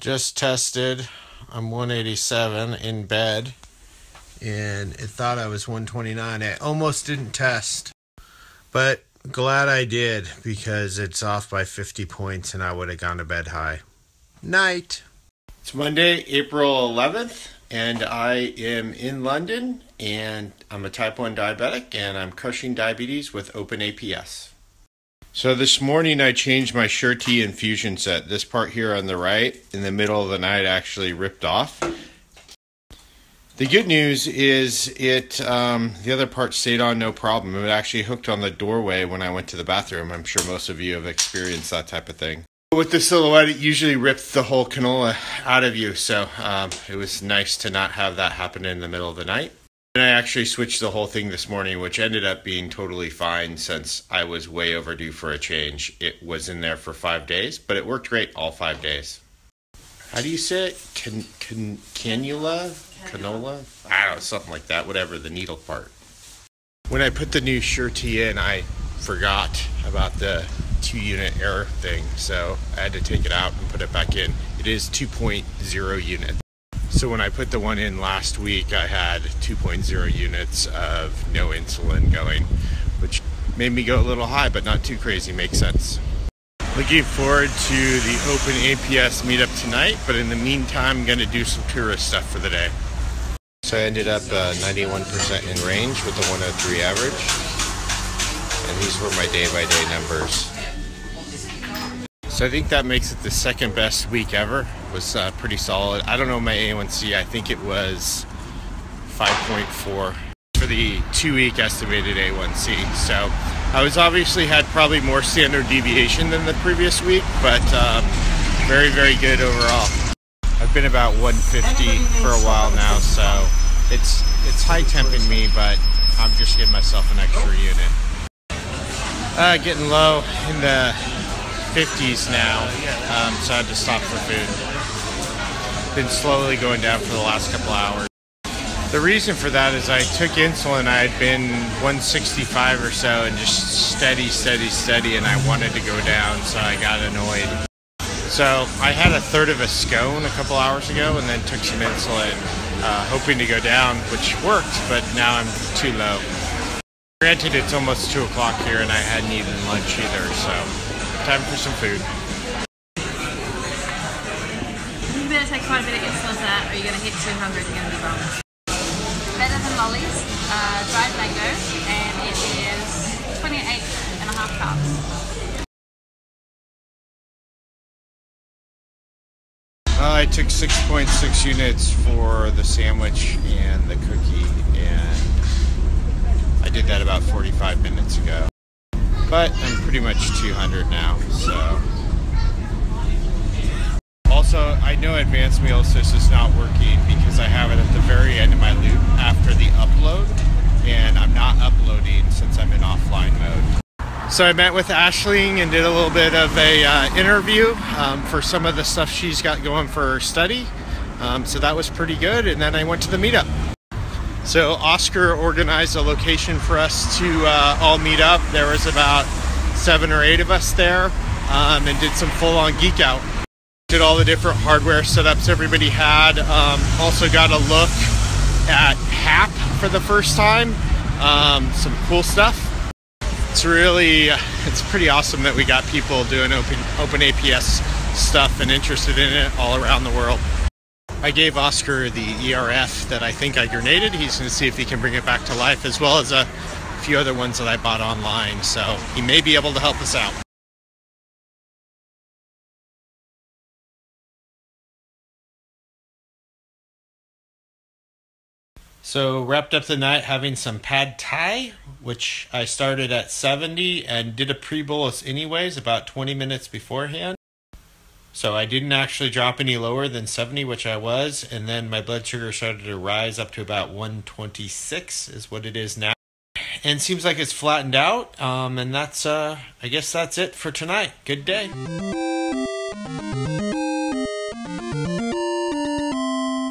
Just tested. I'm 187 in bed. And it thought I was 129. I almost didn't test. But glad I did because it's off by 50 points and I would have gone to bed high. Night. It's Monday, April 11th, and I am in London and I'm a type 1 diabetic and I'm crushing diabetes with open APS. So this morning I changed my Sure-T infusion set. This part here on the right in the middle of the night actually ripped off. The good news is it um, the other part stayed on no problem. It actually hooked on the doorway when I went to the bathroom. I'm sure most of you have experienced that type of thing. With the silhouette, it usually rips the whole canola out of you, so um, it was nice to not have that happen in the middle of the night. And I actually switched the whole thing this morning, which ended up being totally fine since I was way overdue for a change. It was in there for five days, but it worked great all five days. How do you say it? Can, can, cannula? Canola? I don't know, something like that, whatever, the needle part. When I put the new Sure-T in, I forgot about the two unit error thing, so I had to take it out and put it back in. It is 2.0 unit. So when I put the one in last week, I had 2.0 units of no insulin going, which made me go a little high, but not too crazy. Makes sense. Looking forward to the Open APS meetup tonight, but in the meantime, I'm going to do some tourist stuff for the day. So I ended up uh, 91% in range with the 103 average, and these were my day by day numbers. So I think that makes it the second best week ever. It was uh, pretty solid. I don't know my A1C. I think it was 5.4 for the two week estimated A1C. So I was obviously had probably more standard deviation than the previous week, but um, very, very good overall. I've been about 150 for a while now, so it's it's high temping me, but I'm just giving myself an extra unit. Uh, getting low in the 50s now, um, so I had to stop for food. Been slowly going down for the last couple hours. The reason for that is I took insulin. I had been 165 or so and just steady, steady, steady, and I wanted to go down, so I got annoyed. So I had a third of a scone a couple hours ago and then took some insulin, uh, hoping to go down, which worked, but now I'm too low. Granted, it's almost 2 o'clock here and I hadn't eaten lunch either, so time for some food. You better take quite a bit of insulin for that or you're going to hit 200 you're going to be wrong. Better than lollies, uh, dried mango, and it is 28 and a half carbs. Uh, I took 6.6 .6 units for the sandwich and the cookie, and I did that about 45 minutes ago but I'm pretty much 200 now, so. Also, I know advanced meal assist is not working because I have it at the very end of my loop after the upload, and I'm not uploading since I'm in offline mode. So I met with Ashling and did a little bit of a uh, interview um, for some of the stuff she's got going for her study. Um, so that was pretty good, and then I went to the meetup. So Oscar organized a location for us to uh, all meet up. There was about seven or eight of us there um, and did some full-on geek out. Did all the different hardware setups everybody had. Um, also got a look at HAP for the first time. Um, some cool stuff. It's really, it's pretty awesome that we got people doing open, open APS stuff and interested in it all around the world. I gave Oscar the ERF that I think I grenaded. He's going to see if he can bring it back to life, as well as a few other ones that I bought online. So he may be able to help us out. So wrapped up the night having some pad thai, which I started at 70 and did a pre-bolus anyways about 20 minutes beforehand. So I didn't actually drop any lower than 70, which I was, and then my blood sugar started to rise up to about 126 is what it is now. And seems like it's flattened out. Um, and that's uh I guess that's it for tonight. Good day.